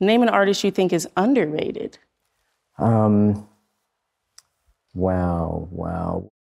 Name an artist you think is underrated. Um, wow, wow.